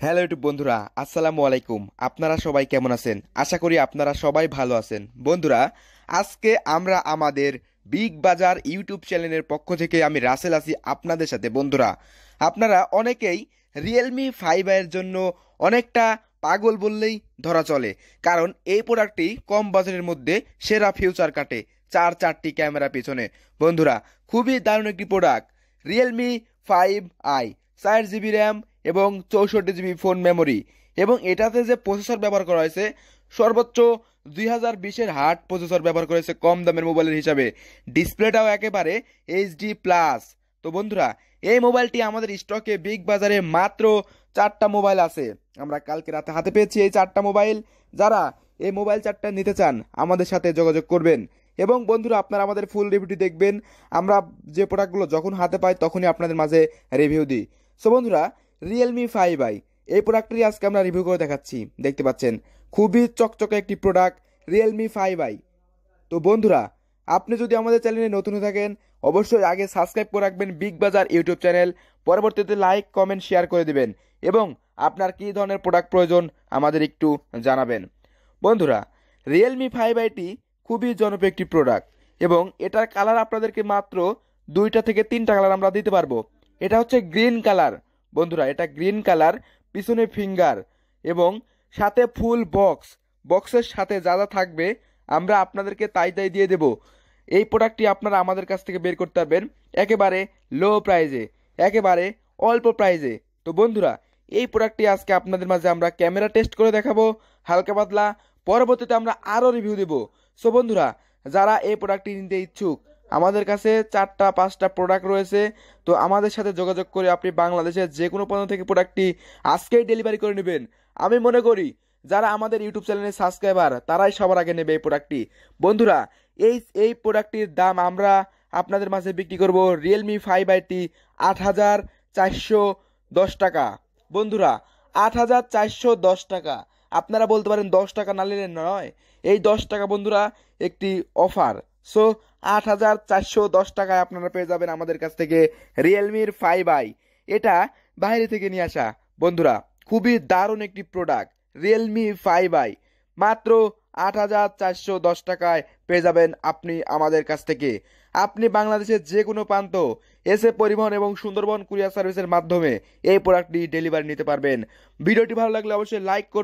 Hello YouTube বন্ধুরা, আসসালামু আলাইকুম। আপনারা সবাই কেমন আছেন? আশা করি আপনারা সবাই ভালো আছেন। বন্ধুরা, আজকে আমরা আমাদের বিগ বাজার ইউটিউব চ্যানেলের পক্ষ থেকে আমি রাসেল আছি আপনাদের সাথে। বন্ধুরা, আপনারা অনেকেই রিয়েলমি ফাইভ এর জন্য অনেকটা পাগল বললেই ধরা চলে। কারণ এই প্রোডাক্টটি কম বাজারের মধ্যে সেরা ফিউচার কাটে চার চারটি ক্যামেরা পিছনে। বন্ধুরা, খুবই দারুণ একটি প্রোডাক্ট রিয়েলমি ফাইভ আই চার জিবি র্যাম এবং চৌষট্টি জিবি ফোন মেমোরি এবং এটাতে যে প্রসেসর ব্যবহার করা হয়েছে, সর্বোচ্চ দুই হাজার বিশের হার্ট প্রসেসর ব্যবহার করেছে কম দামের মোবাইলের হিসাবে। ডিসপ্লেটাও একেবারে এইচডি প্লাস। তো বন্ধুরা, এই মোবাইলটি আমাদের স্টকে বিগ বাজারে মাত্র চারটা মোবাইল আছে। আমরা কালকে রাতে হাতে পেয়েছি এই চারটা মোবাইল। যারা এই মোবাইল চারটা নিতে চান, আমাদের সাথে যোগাযোগ করবেন। এবং বন্ধুরা, আপনারা আমাদের ফুল রিভিউটি দেখবেন। আমরা যে প্রোডাক্টগুলো যখন হাতে পাই, তখনই আপনাদের মাঝে রিভিউ দিই। সো বন্ধুরা রিয়েলমি ফাইভ আই এই প্রোডাক্টটি আজকে আমরা রিভিউ করে দেখাচ্ছি। দেখতে পাচ্ছেন, খুবই চকচকে একটি প্রোডাক্ট রিয়েলমি ফাইভ আই তো বন্ধুরা, আপনি যদি আমাদের চ্যানেলে নতুন হয়ে থাকেন, অবশ্যই আগে সাবস্ক্রাইব করে রাখবেন বিগ বাজার ইউটিউব চ্যানেল পরবর্তীতে লাইক কমেন্ট শেয়ার করে দেবেন এবং আপনার কী ধরনের প্রোডাক্ট প্রয়োজন আমাদের একটু জানাবেন। বন্ধুরা রিয়েলমি ফাইভ আইটি খুবই জনপ্রিয় একটি প্রোডাক্ট এবং এটার কালার আপনাদেরকে মাত্র দুইটা থেকে তিনটা কালার আমরা দিতে পারব। এটা হচ্ছে গ্রিন কালার বন্ধুরা, এটা গ্রিন কালার, পিছনে ফিঙ্গার এবং সাথে ফুল বক্স। বক্সের সাথে যা যা থাকবে, আমরা আপনাদেরকে তাই তাই দিয়ে দেব। এই প্রোডাক্টটি আপনারা আমাদের কাছ থেকে বের করতে পারবেন একেবারে লো প্রাইজে একেবারে অল্প প্রাইজে তো বন্ধুরা, এই প্রোডাক্টটি আজকে আপনাদের মাঝে আমরা ক্যামেরা টেস্ট করে দেখাবো, হালকা পাতলা। পরবর্তীতে আমরা আরও রিভিউ দেব। সো বন্ধুরা, যারা এই প্রোডাক্টটি নিতে ইচ্ছুক আমাদের কাছে চারটা, পাঁচটা প্রোডাক্ট রয়েছে। তো আমাদের সাথে যোগাযোগ করে আপনি বাংলাদেশের যে কোনো পণ্য থেকে প্রোডাক্টটি আজকেই ডেলিভারি করে নেবেন। আমি মনে করি, যারা আমাদের ইউটিউব চ্যানেলের সাবস্ক্রাইবার তারাই সবার আগে নেবে এই প্রোডাক্টটি বন্ধুরা, এই এই প্রোডাক্টটির দাম আমরা আপনাদের মাঝে বিক্রি করব রিয়েলমি ফাইভ আইটি আট হাজার চারশো দশ টাকা। বন্ধুরা, আট হাজার চারশো দশ টাকা। আপনারা বলতে পারেন দশ টাকা না নিলে নয়। এই দশ টাকা, বন্ধুরা, একটি অফার সো আট হাজার চারশো দশ টাকায় আপনারা পেয়ে যাবেন আমাদের কাছ থেকে রিয়েলমির ফাইভ আই এটা বাইরে থেকে নিয়ে আসা। বন্ধুরা, খুবই দারুণ একটি প্রোডাক্ট রিয়েলমি ফাইভ আই মাত্র আট হাজার চারশো দশ টাকায় পেয়ে যাবেন আপনি আমাদের কাছ থেকে। আপনি বাংলাদেশের যে কোনো প্রান্ত এসে পরিবহন এবং সুন্দরবন কুরিয়ার সার্ভিসের মাধ্যমে এই প্রোডাক্টটি ডেলিভারি নিতে পারবেন। ভিডিওটি ভালো লাগলে অবশ্যই লাইক করবেন।